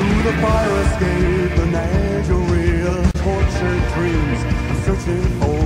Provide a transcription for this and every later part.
Through the fire escape the anger real tortured dreams, I'm searching for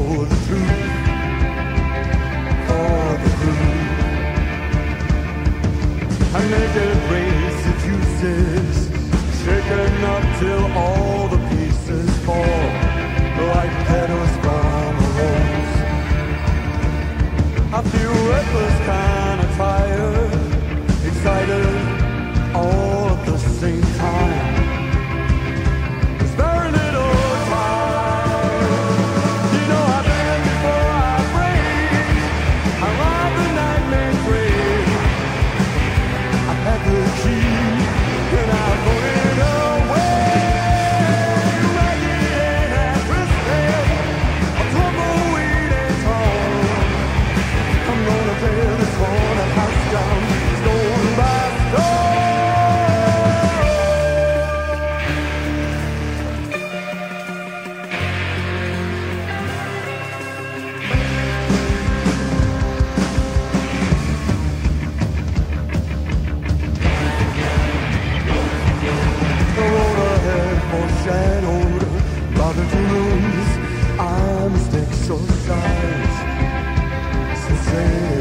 say